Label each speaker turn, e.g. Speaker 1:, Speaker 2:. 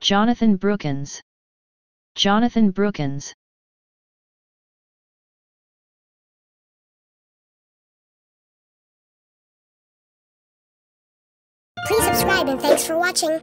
Speaker 1: Jonathan Brookins. Jonathan Brookins.
Speaker 2: Please subscribe and thanks for watching.